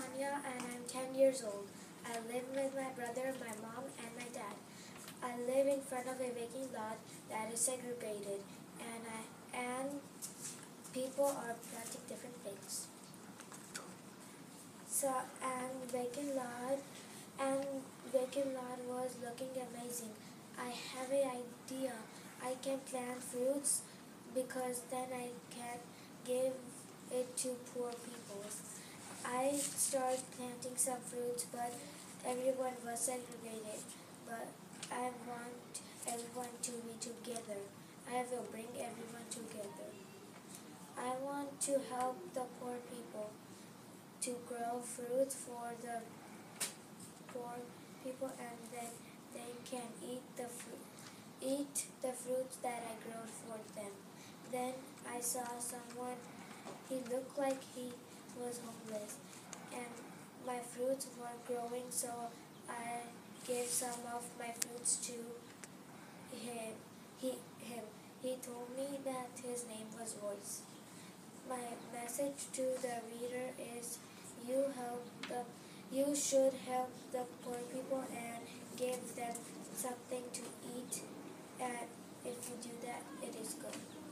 Anya and I'm 10 years old. I live with my brother, my mom, and my dad. I live in front of a vacant lot that is segregated and I and people are planting different things. So and vacant lot and vacant lot was looking amazing. I have an idea. I can plant fruits because then I can give it to poor people. I started planting some fruits, but everyone was segregated. But I want everyone to be together. I will bring everyone together. I want to help the poor people to grow fruits for the poor people and then they can eat the fruit eat the fruits that I grow for them. Then I saw someone he looked like he was homeless fruits were growing, so I gave some of my fruits to him. He, him. he told me that his name was Royce. My message to the reader is you help the you should help the poor people and give them something to eat and if you do that it is good.